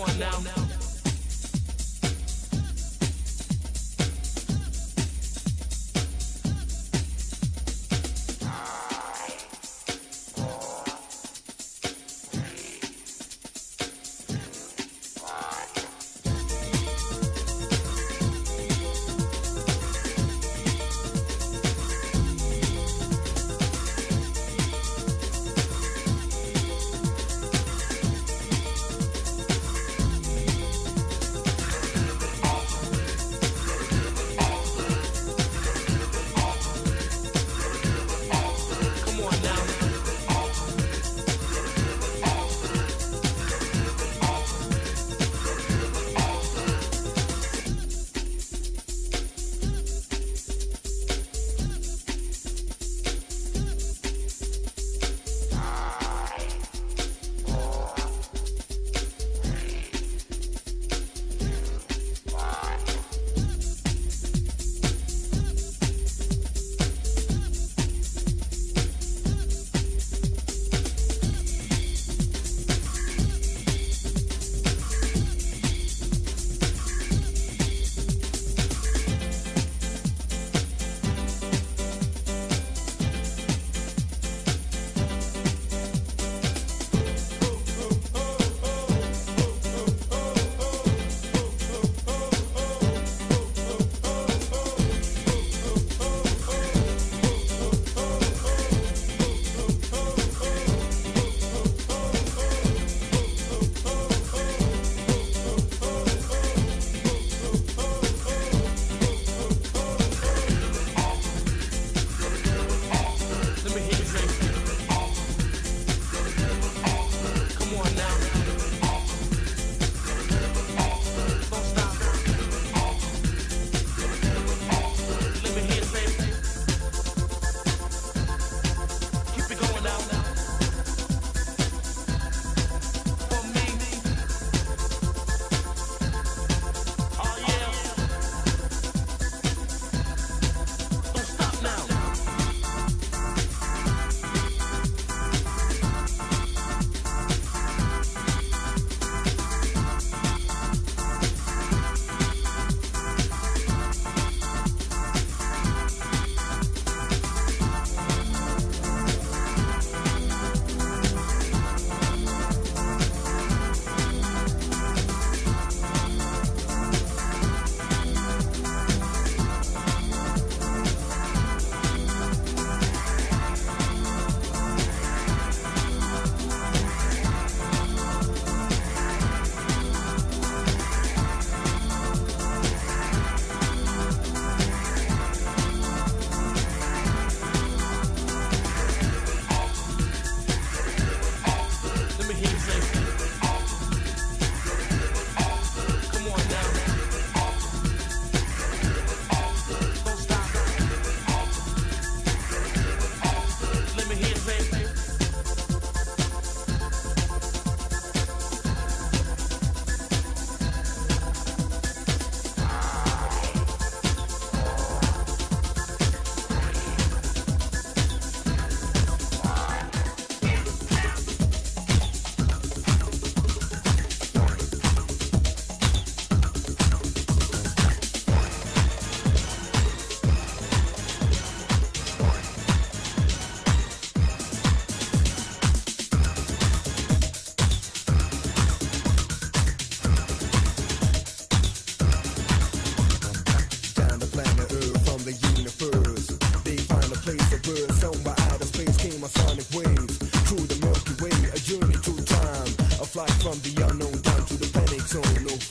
on now.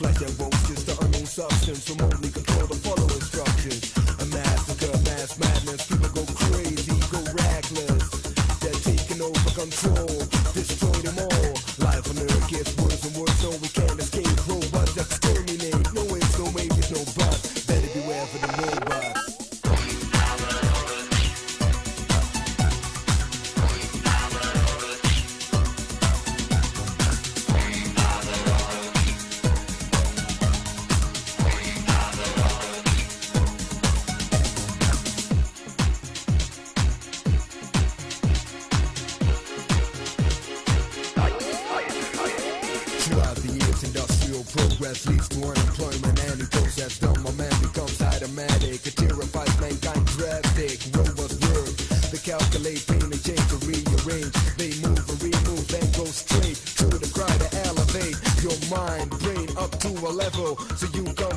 Schleicher just the unknown substance remotely controlled. to a level so you go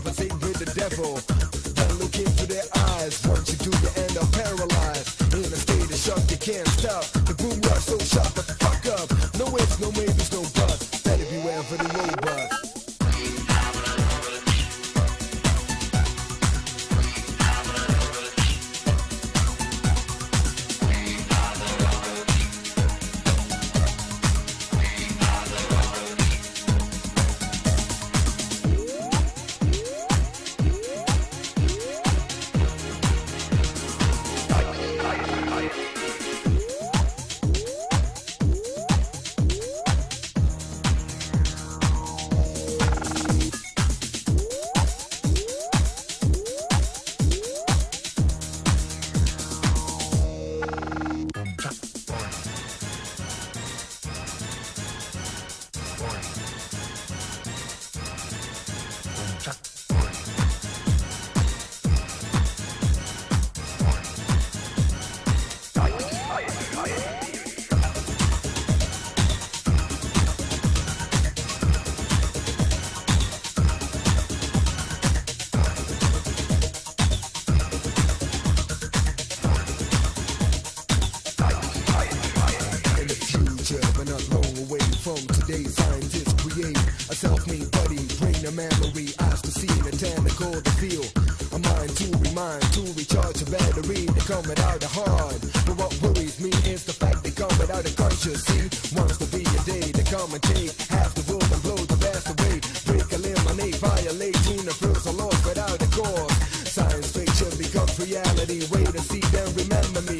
Science fiction becomes reality. Wait and see, then remember me.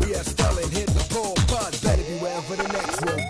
We are spelling, hit the pole, but better beware for the next one.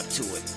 Step to it.